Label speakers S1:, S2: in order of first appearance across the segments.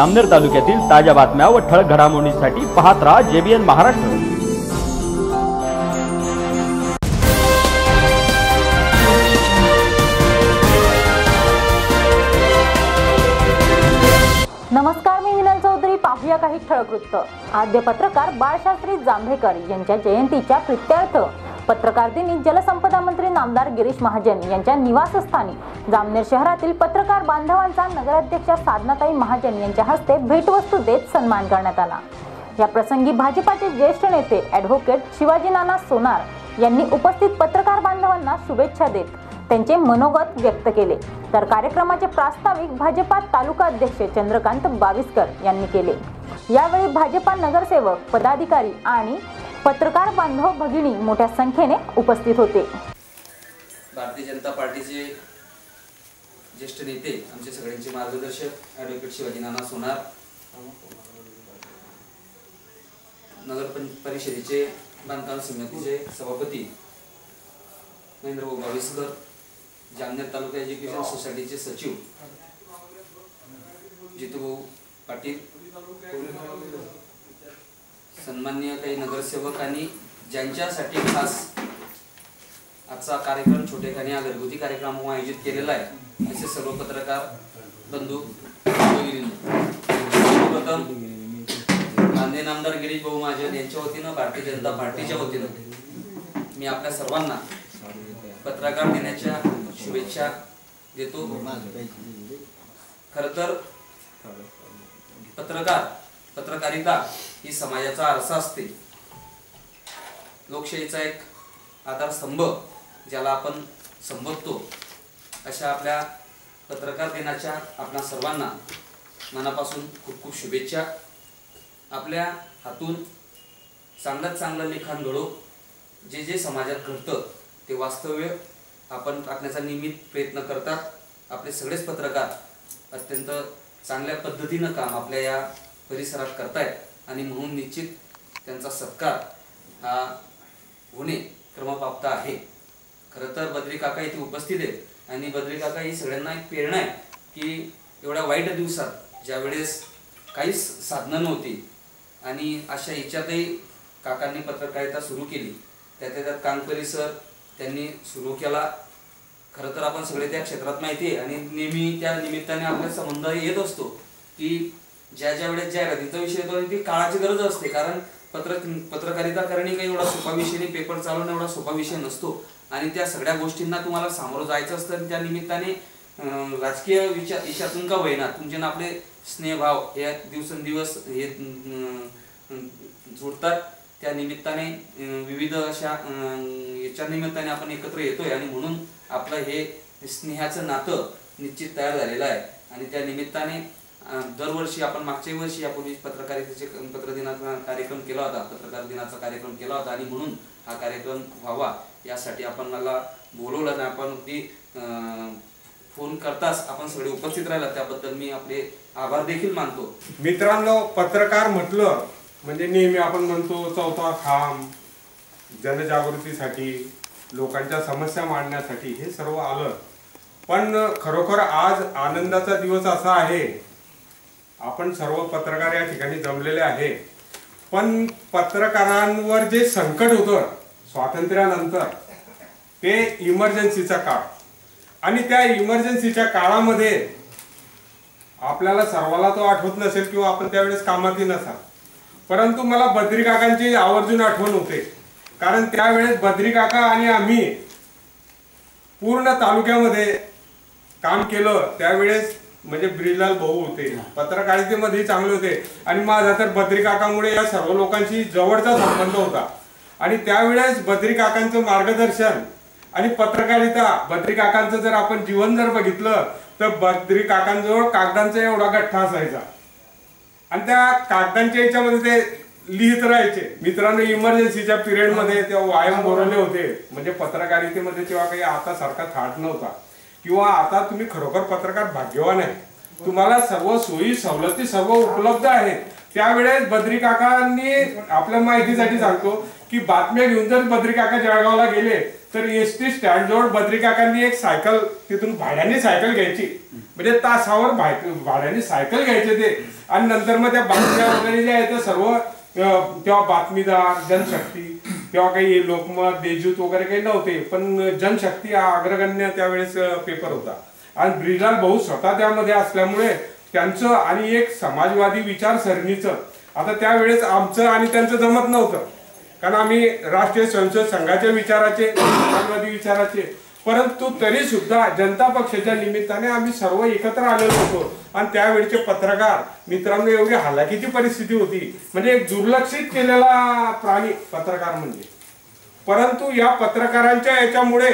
S1: अमनेर तालुक्यातील ताज्या बातम्या व ठळक घडामोडींसाठी पाहत राहा जेबीएन महाराष्ट्र.
S2: नमस्कार मी विनल चौधरी. पाहूया काही ठळक वृत्त. आद्य पत्रकार बाळशास्त्री जांभेकर यांच्या जयंतीच्या प्रित्यर्थ पत्रकार दिनी जलसंपदा मंत्री नामदार गिरीश महाजन यांच्या निवासस्थानी जामनेर शहरातील पत्रकार बांधवांचा नगराध्यक्षा साधनाताई महाजन यांच्या हस्ते भेटवस्तू देत सन्मान करण्यात आला. या प्रसंगी भाजपाचे ज्येष्ठ नेते ॲडव्होकेट शिवाजी नाना सोनार यांनी उपस्थित पत्रकार बांधवांना शुभेच्छा देत त्यांचे मनोगत व्यक्त केले. तर कार्यक्रमाचे प्रास्ताविक भाजपा तालुका अध्यक्ष चंद्रकांत बाविस्कर यांनी केले. यावेळी भाजपा नगरसेवक पदाधिकारी आणि पत्रकार बांधव भगिनी मोठ्या संख्येने उपस्थित होते.
S3: भारतीय जनता पार्टीचे ज्येष्ठ नेते आमचे सगळ्यांचे मार्गदर्शक ॲडव्होकेट शिवाजी नाना सोनार नगर परिषदेचे बांधकाम समितीचे सभापती महेंद्रभाऊ बाविस्कर जामनेर तालुका एज्युकेशन सोसायटीचे सचिव जितूभाऊ पाटील सन्मान्य काही नगरसेवक आणि ज्यांच्यासाठी खास आजचा कार्यक्रम छोटेखानी हा घरगुती कार्यक्रम आयोजित केलेला आहे असे सर्व पत्रकार बंधू प्रथम सर्वप्रथम माननीय गिरीश भाऊ महाजन यांच्या वतीनं भारतीय जनता पार्टीच्या वतीनं मी आपल्या सर्वांना पत्रकार देण्याच्या शुभेच्छा देतो. खर तर पत्रकार पत्रकारिता ही समाजाचा आरसा असते. लोकशाहीचा एक आधारस्तंभ ज्याला आपण संबोधतो अशा आपल्या पत्रकार दिनाच्या आपणा सर्वांना मनापासून खूप खूप शुभेच्छा. आपल्या हातून चांगल्यात चांगलं लिखाण घडो जे जे समाजात घडतं ते वास्तव्य आपण टाकण्याचा नियमित प्रयत्न करतात. आपले सगळेच पत्रकार अत्यंत चांगल्या पद्धतीनं काम आपल्या या परिसरात करतायत. आणि म्हणून निश्चित त्यांचा सत्कार हा होणे क्रमप्राप्त आहे. खरं तर बद्री काका इथे उपस्थित आहेत. आणि बद्री काका ही सगळ्यांना एक प्रेरणा आहे की एवढ्या वाईट दिवसात ज्या वेळेस काहीच साधनं नव्हती आणि अशा याच्यातही काकांनी पत्रकारिता सुरू केली त्यातल्या त्यात कान सर त्यांनी सुरू केला. खरं तर आपण सगळे त्या क्षेत्रात माहिती आहे आणि नेहमी त्या निमित्ताने आपला संबंध येत असतो की ज्या ज्या वेळेस जाहिरातीचा विषय येतो आणि ती काळाची गरज असते कारण पत्र पत्रकारिता करणे काही एवढा सोपा विषय नाही पेपर चालवणं एवढा सोपा विषय नसतो. आणि त्या सगळ्या गोष्टींना तुम्हाला सामोरं जायचं असतं आणि त्या निमित्ताने राजकीय विचार इशातून का होईना तुमचे ना आपले स्नेहभाव हे दिवसेंदिवस हे जोडतात जुडतात. त्या निमित्ताने विविध अशा याच्या निमित्ताने आपण एकत्र येतोय आणि म्हणून आपलं हे स्नेहाचं नातं निश्चित तयार झालेलं आहे. आणि त्या निमित्ताने दरवर्षी आपण मागच्या वर्षी यापूर्वी पत्रकारितेचे पत्र दिनाचा कार्यक्रम केला होता. पत्रकार दिनाचा कार्यक्रम केला होता आणि म्हणून हा कार्यक्रम व्हावा. यासाठी आपण मला बोलवलं आणि आपण अगदी फोन करताच आपण सगळे उपस्थित राहिला त्याबद्दल मी आपले आभार देखील मानतो.
S4: मित्रांनो पत्रकार म्हटलं म्हणजे नेहमी आपण म्हणतो चौथा खांब जनजागृतीसाठी लोकांच्या समस्या मांडण्यासाठी हे सर्व आलं. पण खरोखर आज आनंदाचा दिवस असा आहे आपण सर्व पत्रकार या ठिकाणी जमलेले आहे. पण पत्रकारांवर जे संकट होतं स्वातंत्र्यानंतर ते इमर्जन्सीचा काळ. आणि त्या इमर्जन्सीच्या काळामध्ये आपल्याला सर्वाला तो आठवत नसेल किंवा आपण त्यावेळेस कामातही नसाल. परंतु मला बद्री काकांची आवर्जून आठवण होते. कारण त्यावेळेस बद्री काका आणि आम्ही पूर्ण तालुक्यामध्ये काम केलं. त्यावेळेस म्हणजे ब्रिजलाल भाऊ होते. पत्रकारितेमध्ये चांगले होते. आणि माझा तर बद्री काकामुळे या सर्व लोकांशी जवळचा संबंध होता. आणि त्यावेळेस बद्री काकांचं मार्गदर्शन आणि पत्रकारिता बद्री काकांचं जर आपण जीवन जर बघितलं तर बद्री काकांजवळ कागदांचा एवढा गठ्ठा असायचा. आणि त्या कागदांच्या याच्यामध्ये ते लिहित राहायचे. मित्रांनो इमर्जन्सीच्या पिरियडमध्ये तेव्हा व्यायाम बोलवले होते. म्हणजे पत्रकारितेमध्ये तेव्हा काही आता सारखा थाट नव्हता. किंवा आता तुम्ही खरोखर पत्रकार भाग्यवान आहे. तुम्हाला सर्व सोयी सवलती सर्व उपलब्ध आहेत. त्यावेळेस बद्री काकांनी आपल्या माहितीसाठी सांगतो की बातम्या घेऊन जर बद्री काका जळगावला गेले तर एस टी स्टँड जवळ बद्रीकाकांनी एक सायकल तिथून भाड्याने सायकल घ्यायची. म्हणजे तासावर भाड्याने सायकल घ्यायचे ते. आणि नंतर मग त्या बातम्या वगैरे ज्या आहेत सर्व तेव्हा बातमीदार जनशक्ती तेव्हा काही लोकमत देजूत वगैरे काही नव्हते. पण जनशक्ती हा अग्रगण्य त्यावेळेस पेपर होता. आणि ब्रिजलाल भाऊ स्वतः त्यामध्ये असल्यामुळे त्यांचं आणि एक समाजवादी विचारसरणीचं आता त्यावेळेस आमचं आणि त्यांचं जमत नव्हतं. कारण आम्ही राष्ट्रीय स्वयंसेवक संघाच्या विचाराचे समाजवादी विचाराचे परंतु तरी सुद्धा जनता पक्षाच्या निमित्ताने आम्ही सर्व एकत्र आलेलो होतो. आणि त्यावेळचे पत्रकार मित्रांनो एवढी हालाकीची परिस्थिती होती. म्हणजे एक दुर्लक्षित केलेला प्राणी पत्रकार म्हणजे. परंतु या पत्रकारांच्या याच्यामुळे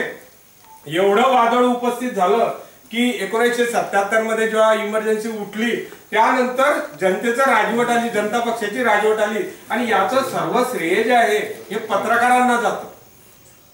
S4: एवढं वादळ उपस्थित झालं की एकोणीसशे सत्याहत्तरमध्ये जेव्हा इमर्जन्सी उठली त्यानंतर जनतेचं राजवट आली जनता पक्षाची राजवट आली. आणि याचं सर्व श्रेय जे आहे हे पत्रकारांना जातं.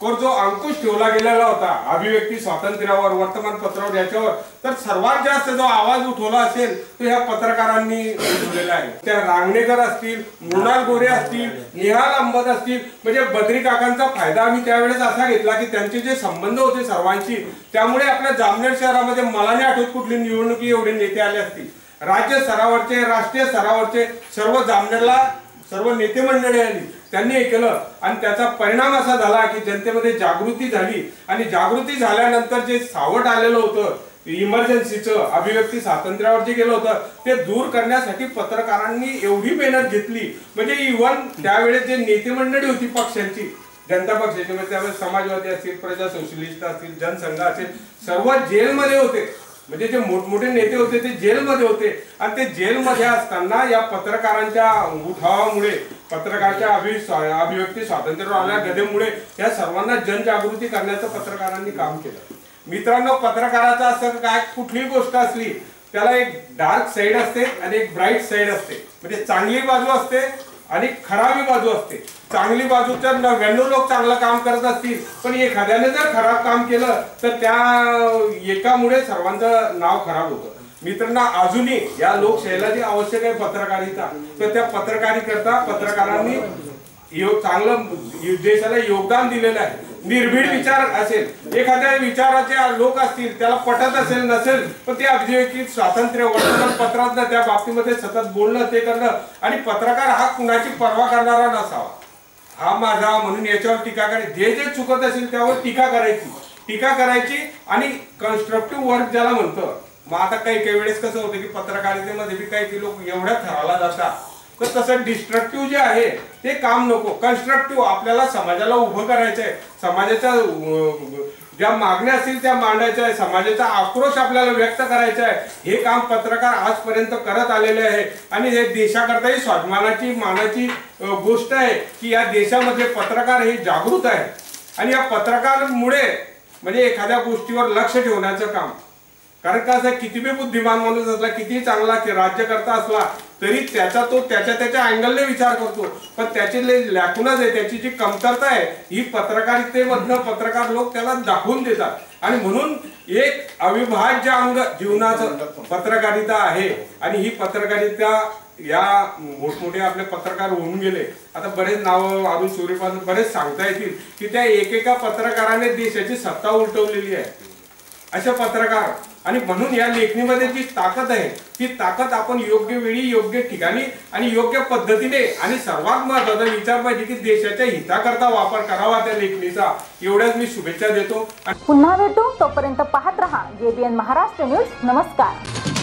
S4: जो अंकुश ठेवला गेलेला होता अभिव्यक्ती स्वातंत्र्यावर वर्तमानपत्रावर याच्यावर तर सर्वात जास्त जो आवाज उठवला असेल तो ह्या पत्रकारांनी उठवलेला आहे. त्या रांगणेकर असतील मृणाल गोरे असतील निहाल अंबत असतील म्हणजे बद्री काकांचा फायदा आम्ही त्यावेळेस असा घेतला की त्यांचे जे संबंध होते सर्वांशी त्यामुळे आपल्या जामनेर शहरामध्ये मला नाही आठवत कुठली निवडणुकी एवढे नेते आले असतील. राज्य स्तरावरचे राष्ट्रीय स्तरावरचे सर्व जामनेरला सर्व नेते मंडळी आली. त्यांनी हे केलं. आणि त्याचा परिणाम असा झाला की जनतेमध्ये जागृती झाली. आणि जागृती झाल्यानंतर जे सावट आलेलं होतं इमर्जन्सीचं अभिव्यक्ती स्वातंत्र्यावर जे गेलं होतं ते दूर करण्यासाठी पत्रकारांनी एवढी मेहनत घेतली. म्हणजे इव्हन त्यावेळेस जे नेते मंडळी होती पक्षांची जनता पक्षाची म्हणजे त्यावेळेस समाजवादी असतील प्रजा सोशलिस्ट असतील जनसंघ असेल सर्व जेलमध्ये होते. म्हणजे जे मोठमोठे नेते होते ते जेलमध्ये होते. आणि ते जेलमध्ये असताना या पत्रकारांच्या उठावामुळे पत्रकारच्या अभि अभिव्यक्ती स्वातंत्र्य आल्या गदेमुळे या सर्वांना जनजागृती करण्याचं पत्रकारांनी काम केलं. मित्रांनो पत्रकाराचं असं काय कुठलीही गोष्ट असली त्याला एक डार्क साईड असते आणि एक ब्राईट साईड असते. म्हणजे चांगली बाजू असते आणि खराबी बाजू असते. चांगली बाजूच्या नव्याण्णव लोक चांगलं काम करत असतील पण एखाद्याने जर खराब काम केलं तर त्या एकामुळे सर्वांचं नाव खराब होतं. मित्रांनो अजूनही या लोकशाहीला जी आवश्यक आहे पत्रकारिता. तर त्या पत्रकारिता पत्रकारांनी यो- चांगलं देशाला योगदान दिलेलं आहे. निर्भीड विचार असेल. एखाद्या विचाराचे लोक असतील त्याला पटत असेल नसेल पण ते अभिव्यक्ती स्वातंत्र्य वर्तमानपत्रात त्या बाबतीमध्ये सतत बोलणं ते करणं आणि पत्रकार हा कुणाची पर्वा करणारा नसावा. हा माझा म्हणून याच्यावर टीका करायची जे जे चुकत असेल त्यावर टीका करायची. टीका करायची आणि कन्स्ट्रक्टिव्ह वर्क ज्याला म्हणतं. मग आता काही काही वेळेस कसं होतं की पत्रकारितेमध्ये बी काही लोक एवढ्या थराला जातात. तसं डिस्ट्रक्टिव्ह जे आहे ते काम नको. कन्स्ट्रक्टिव्ह आपल्याला समाजाला उभं करायचं आहे समाजाच्या ज्या मागण्या असतील त्या मांडायच्या आहे समाजाचा आक्रोश आपल्याला व्यक्त करायचा आहे हे काम पत्रकार आजपर्यंत करत आलेले आहे. आणि हे देशाकरताही स्वाभिमानाची मानाची गोष्ट आहे की या देशामध्ये पत्रकार हे जागृत आहे आणि या पत्रकारमुळे म्हणजे एखाद्या गोष्टीवर लक्ष ठेवण्याचं काम. कारण का असं किती बी बुद्धिमान माणूस असला किती चांगला की राज्यकर्ता असला तरी त्याचा तो त्याच्या त्याच्या अँगलने विचार करतो. पण त्याची लॅकुनच आहे त्याची जी कमतरता आहे ही पत्रकारितेमधनं पत्रकार लोक त्याला दाखवून देतात. आणि म्हणून एक अविभाज्य अंग जीवनाचं पत्रकारिता आहे. आणि ही पत्रकारिता या मोठमोठे आपले पत्रकार होऊन गेले. आता बरेच नाव अरुण सूर्यपासून बरेच सांगता येतील की त्या एकेका पत्रकाराने देशाची सत्ता उलटवलेली आहे. असे पत्रकार आणि म्हणून या लेखणीमध्ये जी ताकद आहे ती ताकद आपण योग्य वेळी योग्य ठिकाणी आणि योग्य पद्धतीने आणि सर्वात महत्त्वाचा विचार पाहिजे की देशाच्या हिताकरता वापर करावा त्या लेखणीचा. एवढ्याच मी शुभेच्छा देतो.
S2: पुन्हा भेटू. तोपर्यंत पाहत रहा. JBN Maharashtra news. नमस्कार.